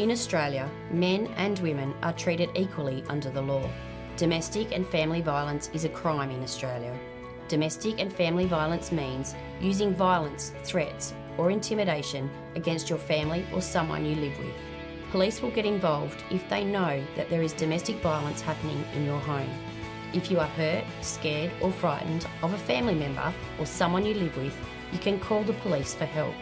In Australia, men and women are treated equally under the law. Domestic and family violence is a crime in Australia. Domestic and family violence means using violence, threats, or intimidation against your family or someone you live with. Police will get involved if they know that there is domestic violence happening in your home. If you are hurt, scared, or frightened of a family member or someone you live with, you can call the police for help.